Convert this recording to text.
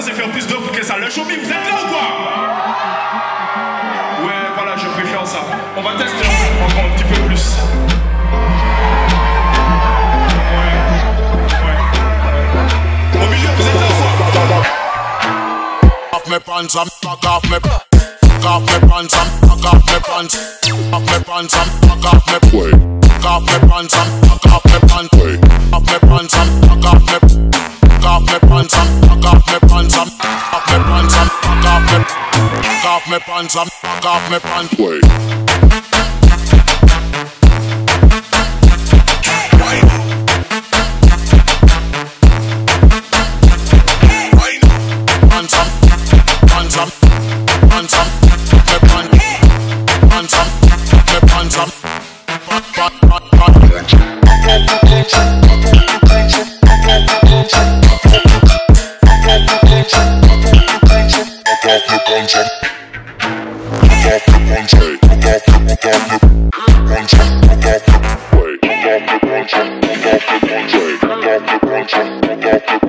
c'est faire plus d'offres que ça. Le showbiz, vous êtes là ou quoi Ouais, voilà, je préfère ça. On va tester encore un petit peu plus. Ouais, ouais. Au milieu, vous êtes là off me pants and fuck off me pants. Wait. Don't. Don't